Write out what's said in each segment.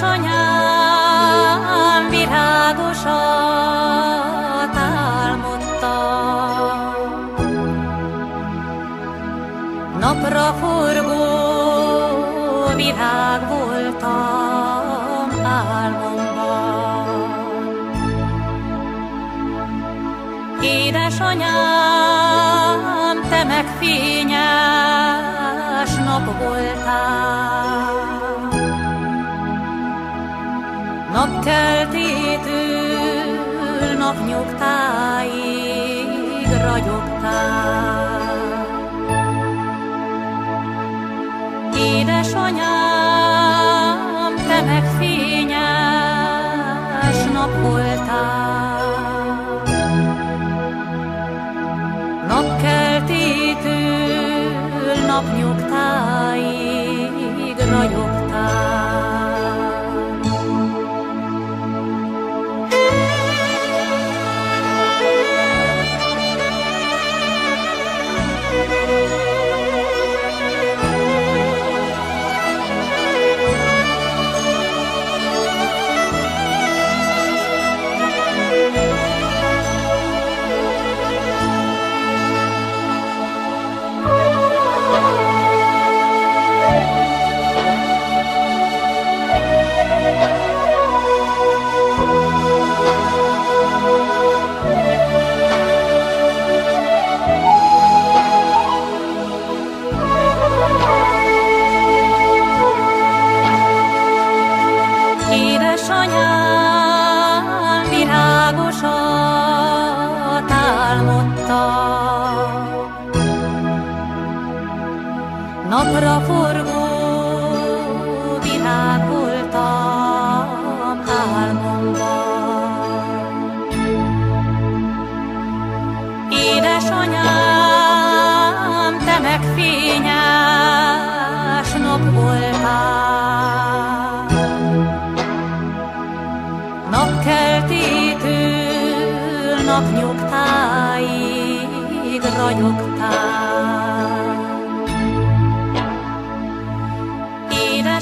Édesanyám virágosat álmodtam, Napra forgó virág voltam álmomban. Édesanyám, te meg Napkeltétől napnyugtáig ragyogtál. Édesanyám, te meg fényes nap voltál. Napkeltétől napnyugtáig ragyogtál. Napra forgó virág voltam álmomban. Édesanyám, te meg fényes nap voltál, Napkeltétől napnyugtáig ragyogtál.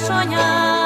soñar.